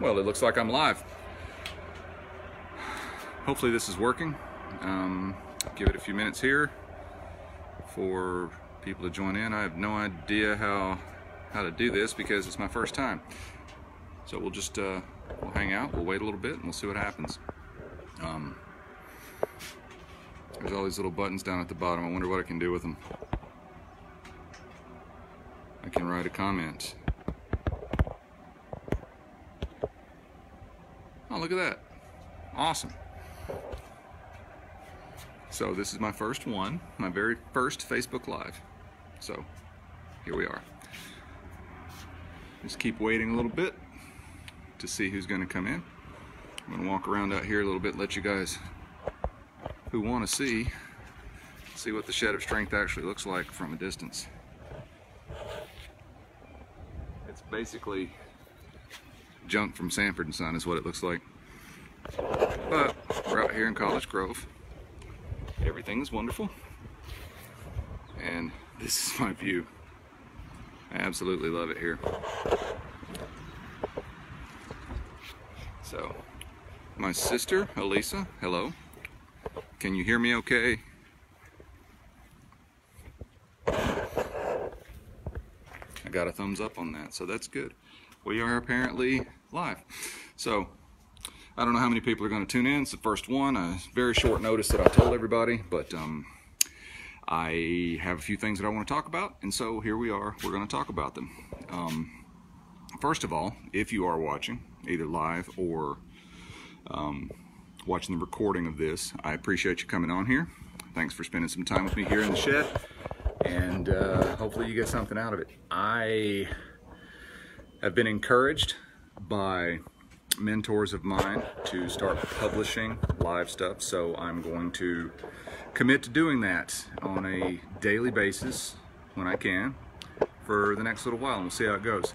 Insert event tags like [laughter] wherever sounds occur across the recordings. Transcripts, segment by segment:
Well, it looks like I'm live. Hopefully this is working. Um, give it a few minutes here for people to join in. I have no idea how how to do this because it's my first time. So we'll just uh, we'll hang out, we'll wait a little bit, and we'll see what happens. Um, there's all these little buttons down at the bottom. I wonder what I can do with them. I can write a comment. Oh, look at that. Awesome. So this is my first one, my very first Facebook Live. So here we are. Just keep waiting a little bit to see who's going to come in. I'm going to walk around out here a little bit, let you guys who want to see, see what the shed of strength actually looks like from a distance. It's basically junk from Sanford and Son is what it looks like. But we're out here in College Grove. Everything is wonderful. And this is my view. I absolutely love it here. So, my sister, Elisa, hello. Can you hear me okay? I got a thumbs up on that, so that's good. We are apparently live. So, I don't know how many people are going to tune in. It's the first one. A very short notice that I told everybody, but um, I have a few things that I want to talk about, and so here we are. We're going to talk about them. Um, first of all, if you are watching, either live or um, watching the recording of this. I appreciate you coming on here. Thanks for spending some time with me here in the shed. And uh, hopefully you get something out of it. I have been encouraged by mentors of mine to start publishing live stuff. So I'm going to commit to doing that on a daily basis when I can for the next little while and we'll see how it goes.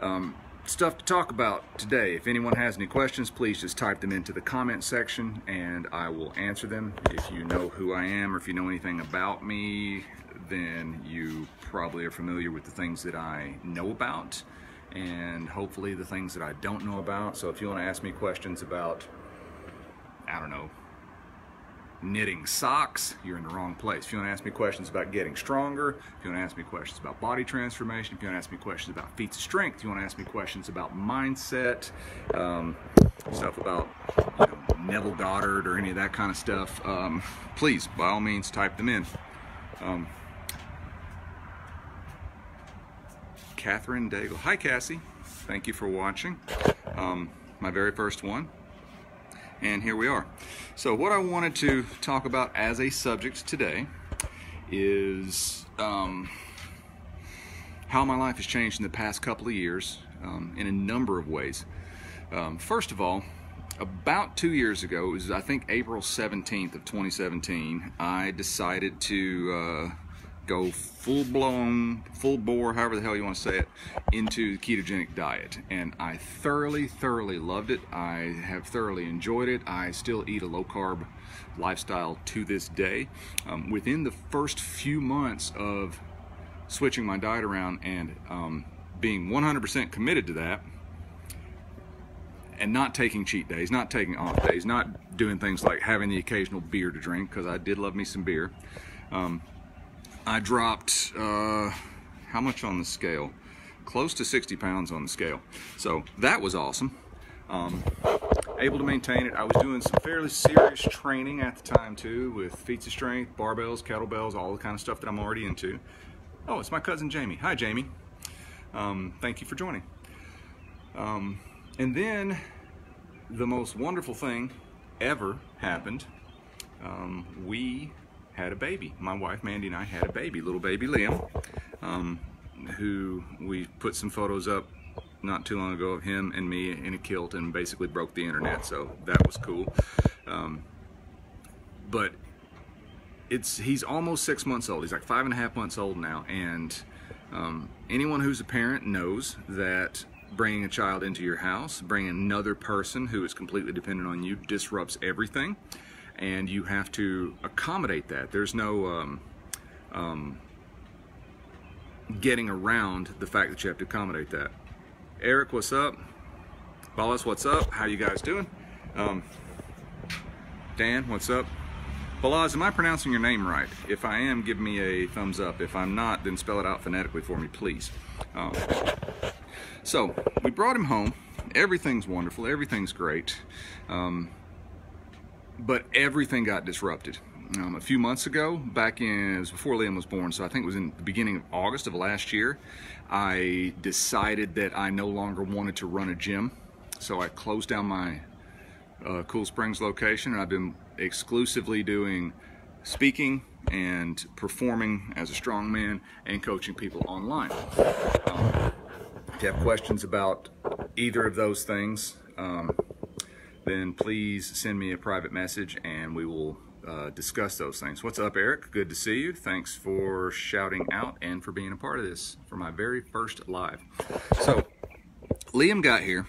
Um, stuff to talk about today. If anyone has any questions, please just type them into the comment section and I will answer them. If you know who I am or if you know anything about me, then you probably are familiar with the things that I know about and hopefully the things that I don't know about. So if you want to ask me questions about, I don't know, knitting socks, you're in the wrong place. If you want to ask me questions about getting stronger, if you want to ask me questions about body transformation, if you want to ask me questions about feats of strength, if you want to ask me questions about mindset, um, stuff about you know, Neville Goddard or any of that kind of stuff, um, please, by all means, type them in. Um, Catherine Daigle. Hi, Cassie. Thank you for watching. Um, my very first one and here we are. So what I wanted to talk about as a subject today is um, how my life has changed in the past couple of years um, in a number of ways. Um, first of all, about two years ago, it was I think April 17th of 2017, I decided to uh, go full blown, full bore, however the hell you want to say it, into the ketogenic diet. And I thoroughly, thoroughly loved it. I have thoroughly enjoyed it. I still eat a low carb lifestyle to this day. Um, within the first few months of switching my diet around and um, being 100% committed to that, and not taking cheat days, not taking off days, not doing things like having the occasional beer to drink, because I did love me some beer. Um, I dropped, uh, how much on the scale? Close to 60 pounds on the scale. So that was awesome. Um, able to maintain it. I was doing some fairly serious training at the time too with feats of strength, barbells, kettlebells, all the kind of stuff that I'm already into. Oh, it's my cousin Jamie. Hi, Jamie. Um, thank you for joining. Um, and then the most wonderful thing ever happened. Um, we had a baby. My wife Mandy and I had a baby, little baby Liam, um, who we put some photos up not too long ago of him and me in a kilt and basically broke the internet, so that was cool. Um, but it's he's almost six months old. He's like five and a half months old now, and um, anyone who's a parent knows that bringing a child into your house, bringing another person who is completely dependent on you, disrupts everything and you have to accommodate that. There's no um, um, getting around the fact that you have to accommodate that. Eric, what's up? Ballas, what's up? How you guys doing? Um, Dan, what's up? Balaz, am I pronouncing your name right? If I am, give me a thumbs up. If I'm not, then spell it out phonetically for me, please. Um, so, we brought him home. Everything's wonderful. Everything's great. Um, but everything got disrupted. Um, a few months ago, back in, it was before Liam was born, so I think it was in the beginning of August of last year, I decided that I no longer wanted to run a gym. So I closed down my uh, Cool Springs location and I've been exclusively doing speaking and performing as a strongman and coaching people online. Um, if you have questions about either of those things, um, then please send me a private message and we will uh, discuss those things. What's up, Eric? Good to see you. Thanks for shouting out and for being a part of this for my very first live. So, Liam got here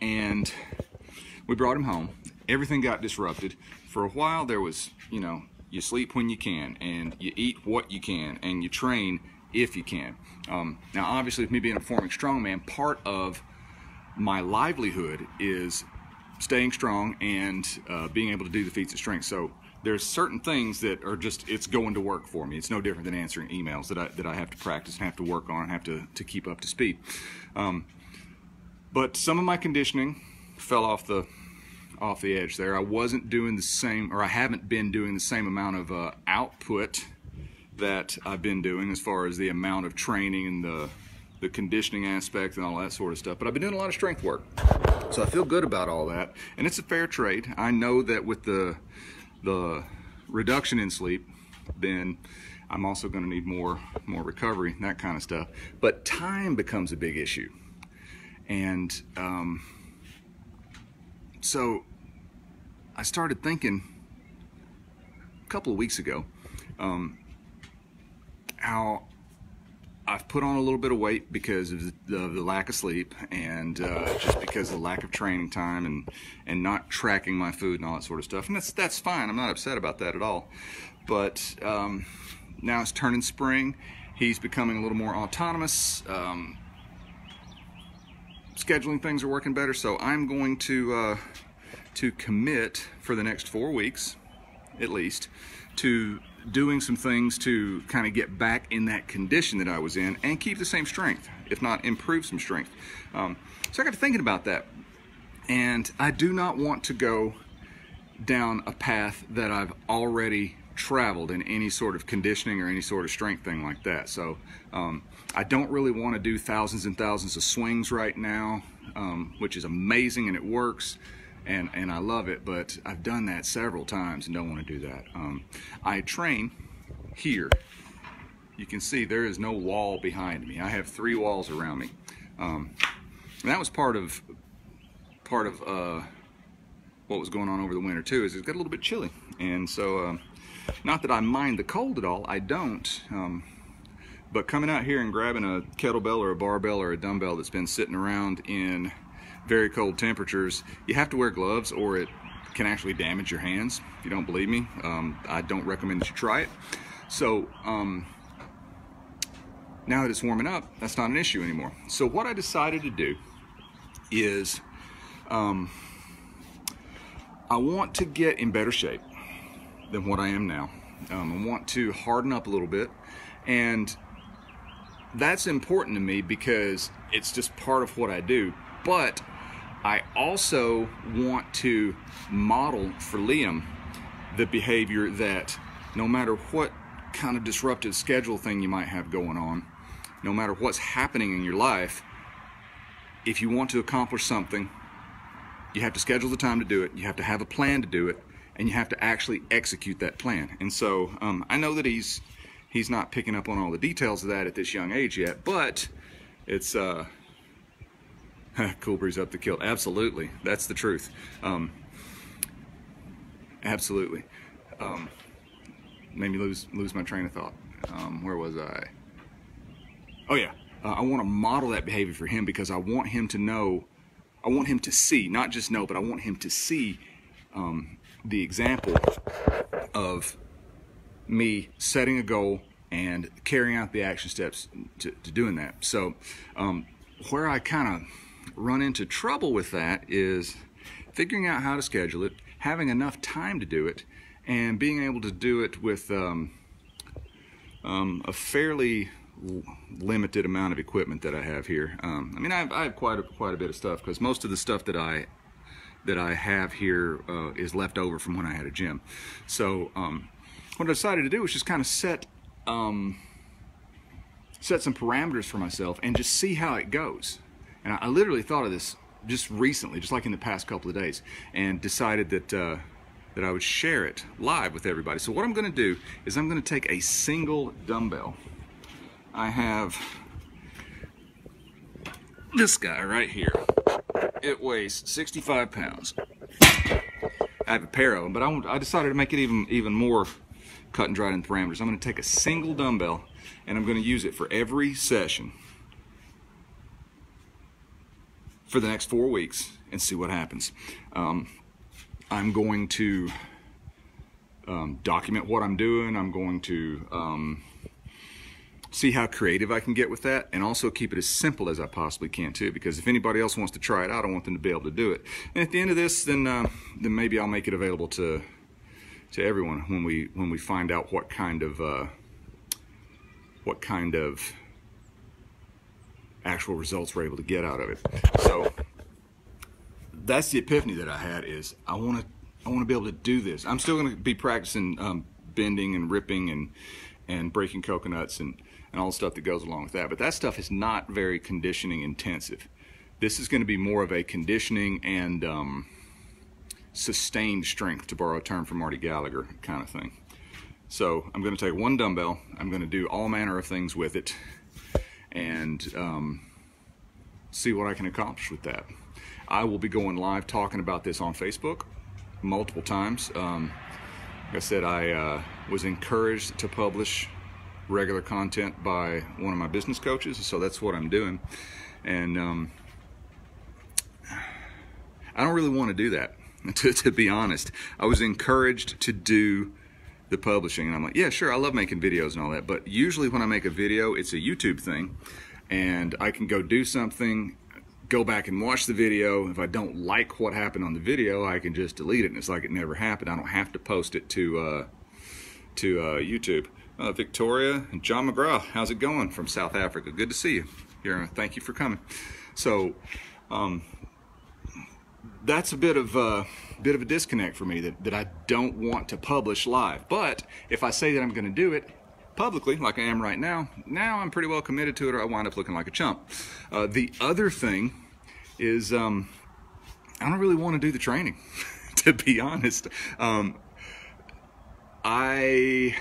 and we brought him home. Everything got disrupted. For a while, there was, you know, you sleep when you can and you eat what you can and you train if you can. Um, now, obviously, with me being a performing strongman, part of my livelihood is staying strong and uh, being able to do the feats of strength. So there's certain things that are just it's going to work for me. It's no different than answering emails that I that I have to practice and have to work on and have to to keep up to speed. Um, but some of my conditioning fell off the off the edge there. I wasn't doing the same, or I haven't been doing the same amount of uh, output that I've been doing as far as the amount of training and the the conditioning aspect and all that sort of stuff. But I've been doing a lot of strength work. So I feel good about all that. And it's a fair trade. I know that with the the reduction in sleep, then I'm also going to need more more recovery, that kind of stuff. But time becomes a big issue, and um, so I started thinking a couple of weeks ago um, how I've put on a little bit of weight because of the, the lack of sleep and uh, just because of the lack of training time and and not tracking my food and all that sort of stuff. And that's that's fine. I'm not upset about that at all. But um, now it's turning spring. He's becoming a little more autonomous. Um, scheduling things are working better, so I'm going to uh, to commit for the next four weeks, at least, to doing some things to kind of get back in that condition that I was in and keep the same strength, if not improve some strength. Um, so I got to thinking about that. And I do not want to go down a path that I've already traveled in any sort of conditioning or any sort of strength thing like that. So um, I don't really want to do thousands and thousands of swings right now, um, which is amazing and it works and and I love it. But I've done that several times and don't want to do that. Um, I train here. You can see there is no wall behind me. I have three walls around me. Um, and that was part of part of uh, what was going on over the winter too. Is it got a little bit chilly, and so uh, not that I mind the cold at all. I don't. Um, but coming out here and grabbing a kettlebell or a barbell or a dumbbell that's been sitting around in very cold temperatures, you have to wear gloves or it can actually damage your hands. If you don't believe me, um, I don't recommend that you try it. So um, now that it's warming up, that's not an issue anymore. So what I decided to do is um, I want to get in better shape than what I am now. Um, I want to harden up a little bit and that's important to me because it's just part of what I do. But I also want to model for Liam the behavior that no matter what kind of disruptive schedule thing you might have going on, no matter what's happening in your life, if you want to accomplish something, you have to schedule the time to do it, you have to have a plan to do it, and you have to actually execute that plan. And so um, I know that he's he's not picking up on all the details of that at this young age yet, but it's uh, [laughs] cool breeze up the kilt. Absolutely, that's the truth. Um, absolutely. Um, made me lose lose my train of thought. Um, where was I? Oh yeah, uh, I want to model that behavior for him because I want him to know. I want him to see, not just know, but I want him to see um, the example of me setting a goal and carrying out the action steps to, to doing that. So, um, where I kind of run into trouble with that is figuring out how to schedule it, having enough time to do it, and being able to do it with um, um, a fairly limited amount of equipment that I have here. Um, I mean, I have, I have, quite a, quite a bit of stuff because most of the stuff that I that I have here uh, is left over from when I had a gym. So um, what I decided to do was just kind of set um, set some parameters for myself and just see how it goes. And I, literally thought of this just recently, just like in the past couple of days, and decided that uh, that I would share it live with everybody. So what I'm going to do is I'm going to take a single dumbbell. I have this guy right here. It weighs 65 pounds. I have a pair of them, but I, I decided to make it even even more cut and dried in parameters. I'm going to take a single dumbbell and I'm going to use it for every session for the next four weeks and see what happens. Um, I'm going to um, document what I'm doing. I'm going to um, see how creative I can get with that and also keep it as simple as I possibly can too because if anybody else wants to try it out I want them to be able to do it and at the end of this then uh, then maybe I'll make it available to to everyone when we when we find out what kind of uh, what kind of actual results we're able to get out of it so that's the epiphany that I had is I want to I want to be able to do this I'm still going to be practicing um, bending and ripping and and breaking coconuts and and all the stuff that goes along with that. But that stuff is not very conditioning intensive. This is going to be more of a conditioning and um, sustained strength, to borrow a term from Marty Gallagher kind of thing. So I'm going to take one dumbbell. I'm going to do all manner of things with it and um, see what I can accomplish with that. I will be going live talking about this on Facebook multiple times. Um, like I said, I uh, was encouraged to publish regular content by one of my business coaches, so that's what I'm doing. And um, I don't really want to do that, [laughs] to, to be honest. I was encouraged to do the publishing, and I'm like, yeah, sure, I love making videos and all that, but usually when I make a video, it's a YouTube thing, and I can go do something go back and watch the video. If I don't like what happened on the video, I can just delete it and it's like it never happened. I don't have to post it to uh, to uh, YouTube. Uh, Victoria and John McGraw, how's it going from South Africa? Good to see you here. Thank you for coming. So, um, that's a bit of a uh, bit of a disconnect for me that, that I don't want to publish live. But if I say that I'm going to do it publicly, like I am right now, now I'm pretty well committed to it, or I wind up looking like a chump. Uh, the other thing is um, I don't really want to do the training, [laughs] to be honest. Um, I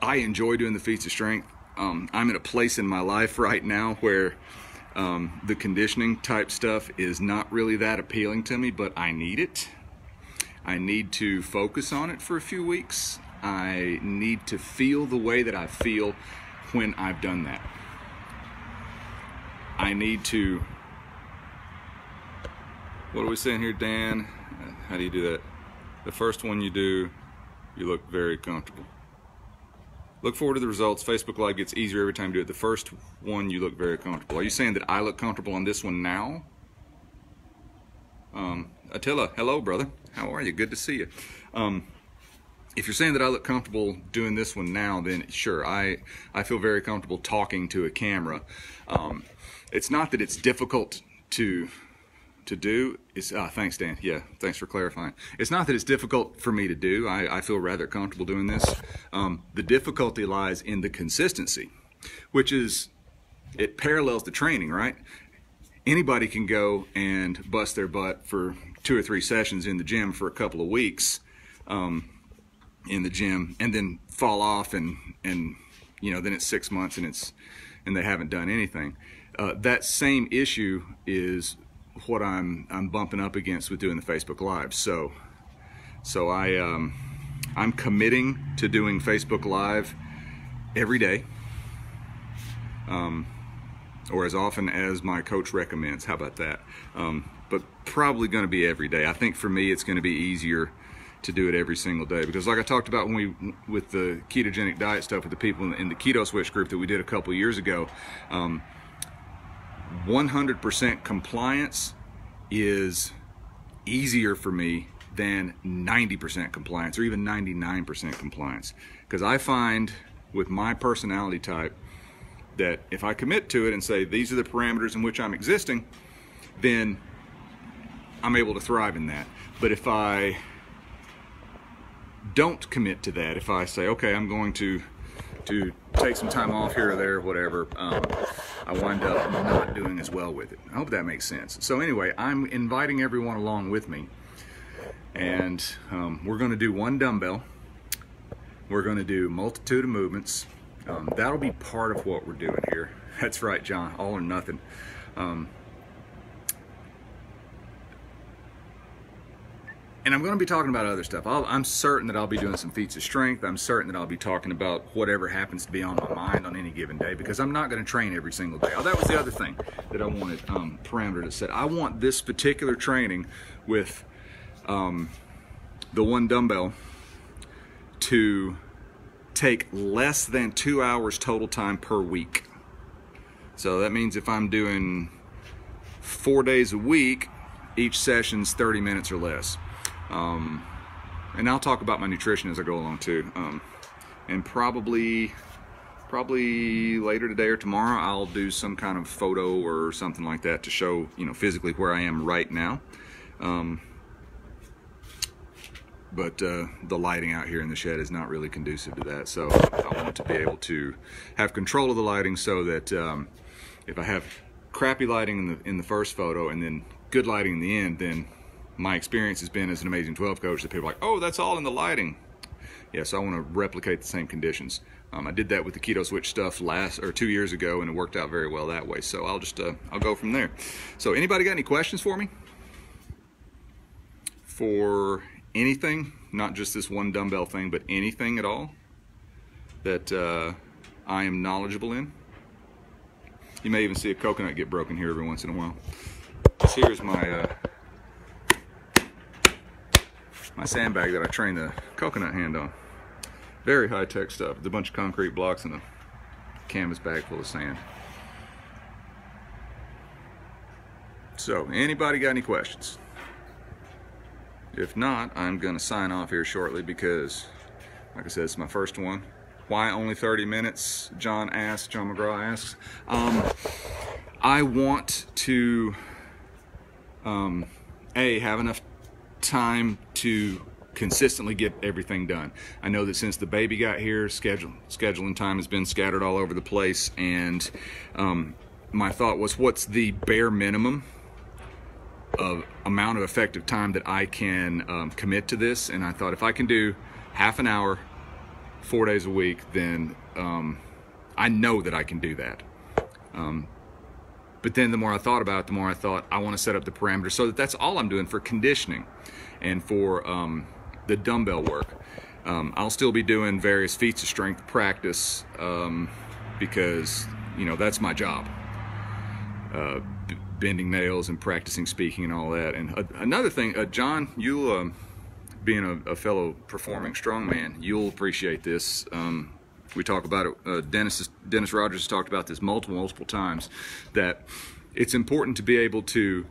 I enjoy doing the feats of strength. Um, I'm in a place in my life right now where um, the conditioning type stuff is not really that appealing to me, but I need it. I need to focus on it for a few weeks. I need to feel the way that I feel when I've done that. I need to. What are we saying here, Dan? How do you do that? The first one you do, you look very comfortable. Look forward to the results. Facebook Live gets easier every time you do it. The first one, you look very comfortable. Are you saying that I look comfortable on this one now? Um, Attila, hello, brother. How are you? Good to see you. Um, if you're saying that I look comfortable doing this one now, then sure, I, I feel very comfortable talking to a camera. Um, it's not that it's difficult to to do is ah, thanks Dan. Yeah thanks for clarifying. It's not that it's difficult for me to do. I, I feel rather comfortable doing this. Um, the difficulty lies in the consistency which is it parallels the training right? Anybody can go and bust their butt for two or three sessions in the gym for a couple of weeks um, in the gym and then fall off and and you know then it's six months and it's and they haven't done anything. Uh, that same issue is what I'm I'm bumping up against with doing the Facebook Live. So so I um, I'm committing to doing Facebook Live every day, um, or as often as my coach recommends. How about that? Um, but probably going to be every day. I think for me, it's going to be easier to do it every single day because, like I talked about when we with the ketogenic diet stuff with the people in the, keto switch group that we did a couple years ago. Um, 100% compliance is easier for me than 90% compliance or even 99% compliance. Because I find with my personality type that if I commit to it and say these are the parameters in which I'm existing, then I'm able to thrive in that. But if I don't commit to that, if I say, okay, I'm going to to take some time off here or there, whatever, um, I wind up not doing as well with it. I hope that makes sense. So anyway, I'm inviting everyone along with me, and um, we're going to do one dumbbell. We're going to do multitude of movements. Um, that'll be part of what we're doing here. [laughs] That's right, John, all or nothing. Um, and I'm going to be talking about other stuff. i am certain that I'll be doing some feats of strength. I'm certain that I'll be talking about whatever happens to be on my mind on any given day because I'm not going to train every single day. Oh, that was the other thing that I wanted um, parameter to set. I want this particular training with um, the one dumbbell to take less than two hours total time per week. So that means if I'm doing four days a week, each session's 30 minutes or less. Um, and I'll talk about my nutrition as I go along too. Um, and probably, probably later today or tomorrow, I'll do some kind of photo or something like that to show, you know, physically where I am right now. Um, but uh, the lighting out here in the shed is not really conducive to that. So I want to be able to have control of the lighting so that um, if I have crappy lighting in the in the first photo and then good lighting in the end, then my experience has been as an Amazing 12 coach that people are like, oh, that's all in the lighting. Yes, I want to replicate the same conditions. Um, I did that with the keto switch stuff last or two years ago, and it worked out very well that way. So I'll just uh, I'll go from there. So anybody got any questions for me? For anything, not just this one dumbbell thing, but anything at all that uh, I am knowledgeable in. You may even see a coconut get broken here every once in a while. Here's my uh, my sandbag that I train the coconut hand on. Very high-tech stuff. It's a bunch of concrete blocks and a canvas bag full of sand. So, anybody got any questions? If not, I'm going to sign off here shortly because, like I said, it's my first one. Why only 30 minutes? John asks, John McGraw asks. Um, I want to, um, A, have enough time to consistently get everything done. I know that since the baby got here, schedule, scheduling time has been scattered all over the place, and um, my thought was, what's the bare minimum of amount of effective time that I can um, commit to this? And I thought if I can do half an hour, four days a week, then um, I know that I can do that. But then the more I thought about it, the more I thought I want to set up the parameters so that that's all I'm doing for conditioning and for um, the dumbbell work. Um, I'll still be doing various feats of strength practice um, because, you know, that's my job. Uh, bending nails and practicing speaking and all that. And uh, another thing, uh, John, you um, being a, a, fellow performing strongman, you'll appreciate this. Um, we talk about it. Uh, Dennis Dennis Rogers has talked about this multiple multiple times. That it's important to be able to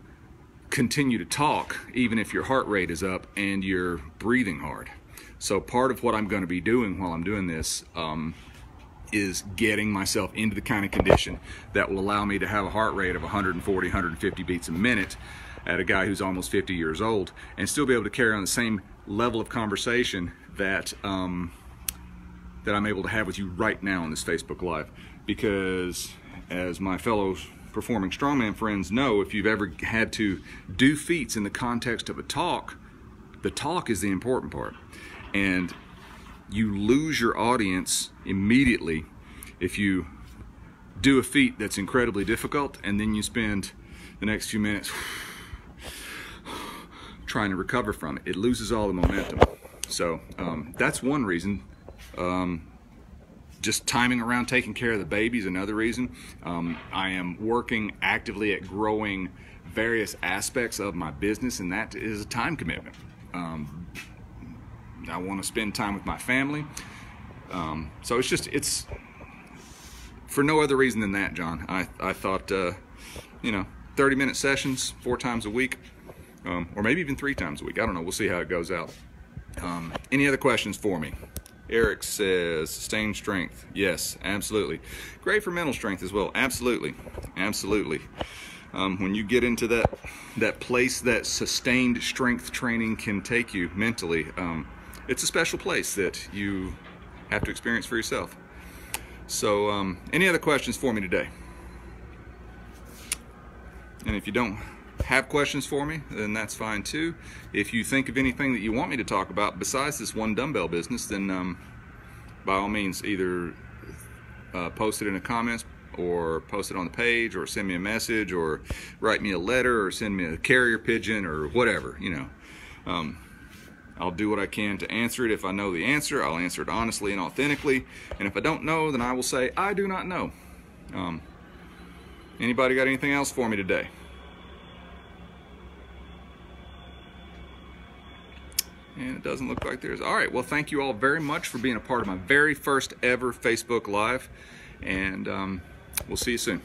continue to talk even if your heart rate is up and you're breathing hard. So part of what I'm going to be doing while I'm doing this um, is getting myself into the kind of condition that will allow me to have a heart rate of 140, 150 beats a minute at a guy who's almost 50 years old and still be able to carry on the same level of conversation that um, that I'm able to have with you right now on this Facebook Live. Because as my fellow performing strongman friends know, if you've ever had to do feats in the context of a talk, the talk is the important part. And you lose your audience immediately if you do a feat that's incredibly difficult and then you spend the next few minutes [sighs] trying to recover from it. It loses all the momentum. So um, that's one reason. Um, just timing around taking care of the baby is another reason. Um, I am working actively at growing various aspects of my business, and that is a time commitment. Um, I want to spend time with my family. Um, so it's just, it's for no other reason than that, John. I, I thought, uh, you know, 30 minute sessions four times a week, um, or maybe even three times a week. I don't know. We'll see how it goes out. Um, any other questions for me? Eric says, sustained strength. Yes, absolutely. Great for mental strength as well. Absolutely. Absolutely. Um, when you get into that that place that sustained strength training can take you mentally, um, it's a special place that you have to experience for yourself. So, um, any other questions for me today? And if you don't have questions for me, then that's fine too. If you think of anything that you want me to talk about besides this one dumbbell business, then um, by all means, either uh, post it in the comments or post it on the page or send me a message or write me a letter or send me a carrier pigeon or whatever, you know. Um, I'll do what I can to answer it. If I know the answer, I'll answer it honestly and authentically. And if I don't know, then I will say, I do not know. Um, anybody got anything else for me today? And it doesn't look like there's. All right. Well, thank you all very much for being a part of my very first ever Facebook Live. And um, we'll see you soon.